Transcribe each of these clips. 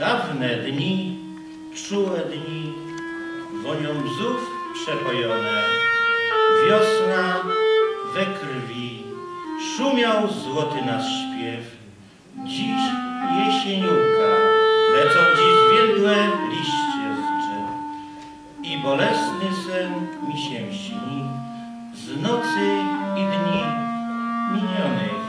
Dawne dni, czułe dni, wonią bzów przepojone. Wiosna we krwi, szumiał złoty nasz śpiew. Dziś jesieniuka, lecą dziś zwiędłe liście z drzew. I bolesny sen mi się śni z nocy i dni minionych.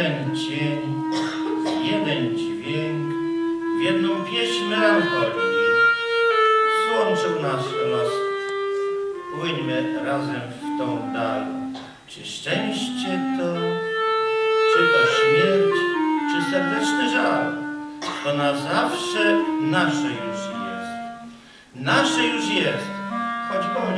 Jeden cień, w jeden dźwięk, w jedną pieśń melancholii złączył nas los. Płyńmy razem w tą dal. Czy szczęście to, czy to śmierć, czy serdeczny żal? To na zawsze nasze już jest. Nasze już jest, choć boli.